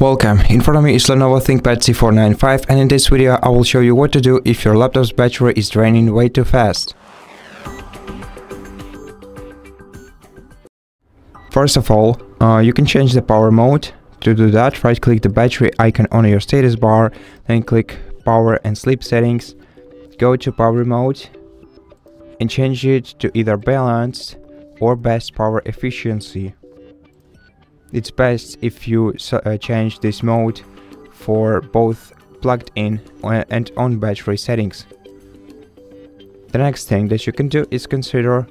Welcome, in front of me is Lenovo ThinkPad T495 and in this video I will show you what to do if your laptop's battery is draining way too fast. First of all, uh, you can change the power mode. To do that, right click the battery icon on your status bar, then click power and sleep settings, go to power mode and change it to either balanced or best power efficiency. It's best if you uh, change this mode for both plugged in and on battery settings. The next thing that you can do is consider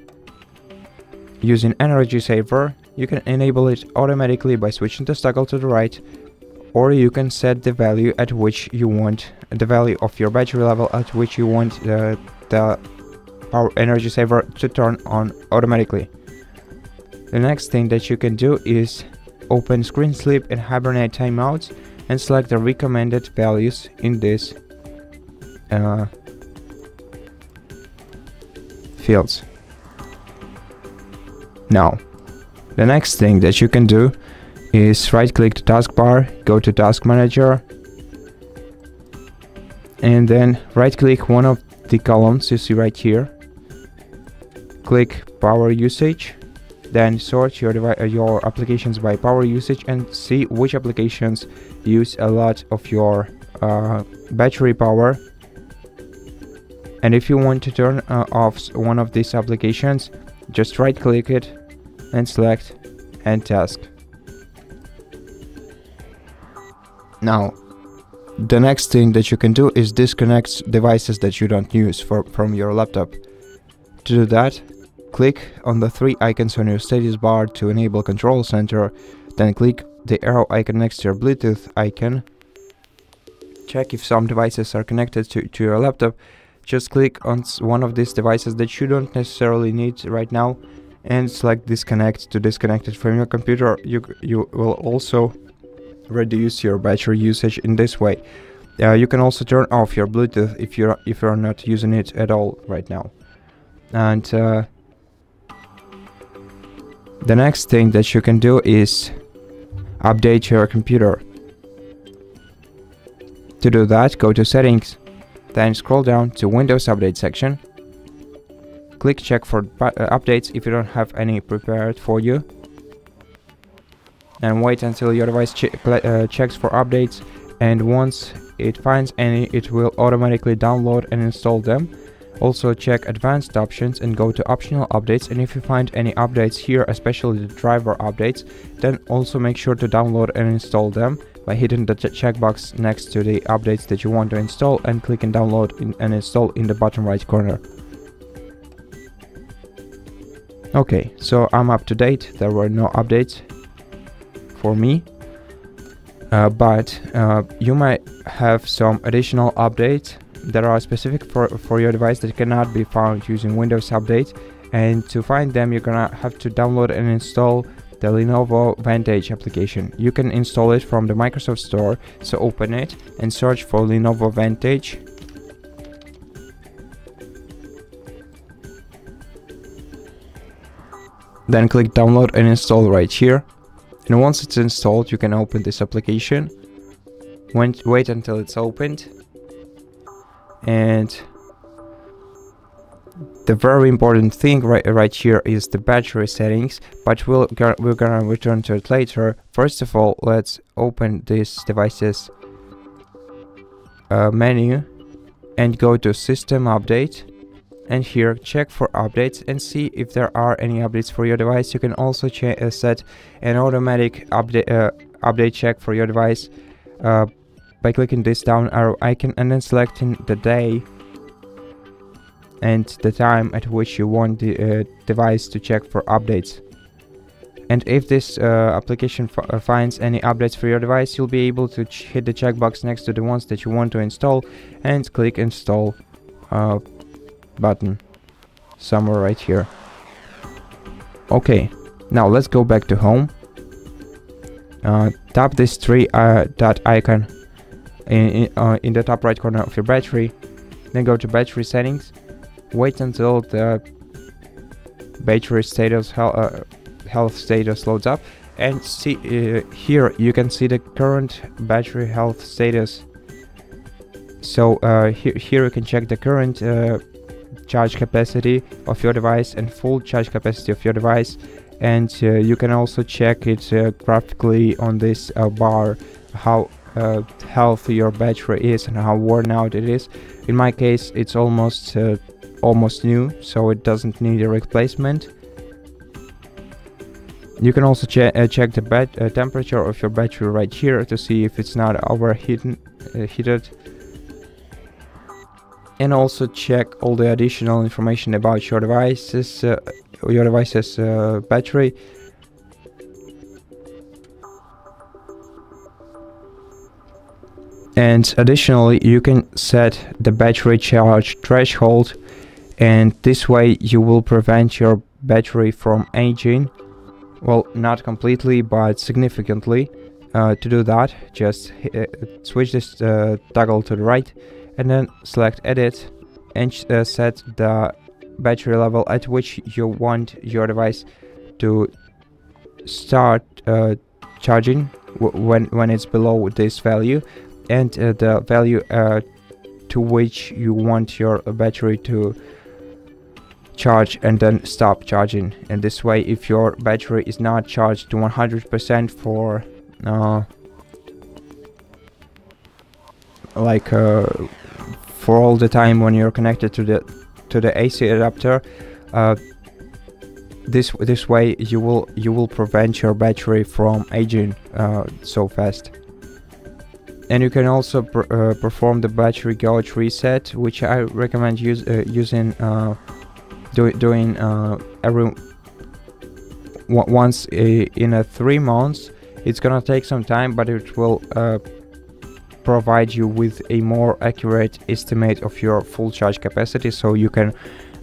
using energy saver. You can enable it automatically by switching the toggle to the right or you can set the value at which you want the value of your battery level at which you want uh, the power energy saver to turn on automatically. The next thing that you can do is open screen sleep and hibernate timeouts and select the recommended values in this uh, fields. Now, the next thing that you can do is right click the taskbar, go to task manager and then right click one of the columns you see right here. Click power usage then sort your, uh, your applications by power usage and see which applications use a lot of your uh, battery power. And if you want to turn uh, off one of these applications, just right click it and select end task. Now, the next thing that you can do is disconnect devices that you don't use for, from your laptop. To do that, Click on the three icons on your status bar to enable control center, then click the arrow icon next to your Bluetooth icon. Check if some devices are connected to, to your laptop. Just click on one of these devices that you don't necessarily need right now and select disconnect to disconnect it from your computer. You, you will also reduce your battery usage in this way. Uh, you can also turn off your Bluetooth if you're if you're not using it at all right now. And uh, the next thing that you can do is update your computer. To do that, go to settings, then scroll down to Windows Update section. Click check for uh, updates if you don't have any prepared for you. And wait until your device che uh, checks for updates and once it finds any it will automatically download and install them also check advanced options and go to optional updates and if you find any updates here, especially the driver updates, then also make sure to download and install them by hitting the checkbox next to the updates that you want to install and click and download and install in the bottom right corner. Okay, so I'm up to date, there were no updates for me, uh, but uh, you might have some additional updates that are specific for, for your device that cannot be found using Windows Update and to find them you're gonna have to download and install the Lenovo Vantage application. You can install it from the Microsoft Store, so open it and search for Lenovo Vantage. Then click download and install right here. And once it's installed, you can open this application. Wait until it's opened and the very important thing right, right here is the battery settings but we'll we're gonna return to it later. First of all let's open this devices uh, menu and go to system update. And here check for updates and see if there are any updates for your device. You can also uh, set an automatic update uh, update check for your device uh, by clicking this down arrow icon and then selecting the day and the time at which you want the uh, device to check for updates. And if this uh, application uh, finds any updates for your device, you'll be able to hit the checkbox next to the ones that you want to install and click install uh, button somewhere right here. Okay, now let's go back to home. Uh, tap this three dot icon in, uh, in the top right corner of your battery. Then go to battery settings. Wait until the battery status health, uh, health status loads up. And see uh, here you can see the current battery health status. So uh, here, here you can check the current uh, charge capacity of your device and full charge capacity of your device. And uh, you can also check it graphically on this bar how uh, healthy your battery is and how worn out it is. In my case it's almost uh, almost new so it doesn't need a replacement. You can also che uh, check the temperature of your battery right here to see if it's not overheated heated. And also check all the additional information about your devices uh, your device's uh, battery and additionally you can set the battery charge threshold and this way you will prevent your battery from aging. Well not completely but significantly. Uh, to do that just uh, switch this uh, toggle to the right and then select edit and uh, set the battery level at which you want your device to start uh, charging when when it's below this value and uh, the value uh, to which you want your battery to charge and then stop charging. And this way if your battery is not charged to 100% for uh, like uh, for all the time when you're connected to the to the AC adapter uh, this this way you will you will prevent your battery from aging uh, so fast and you can also uh, perform the battery gauge reset which I recommend use, uh, using uh, do, doing uh, every once in a three months. It's gonna take some time but it will provide you with a more accurate estimate of your full charge capacity so you can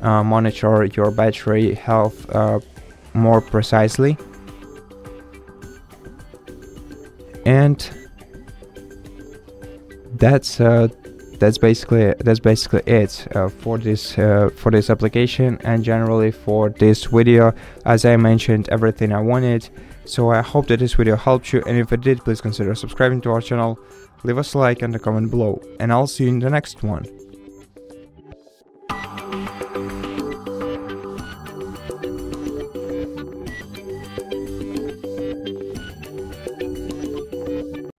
uh, monitor your battery health uh, more precisely. And that's uh, that's basically that's basically it uh, for this uh, for this application and generally for this video. As I mentioned everything I wanted. So I hope that this video helped you and if it did please consider subscribing to our channel. Leave us a like and a comment below, and I'll see you in the next one.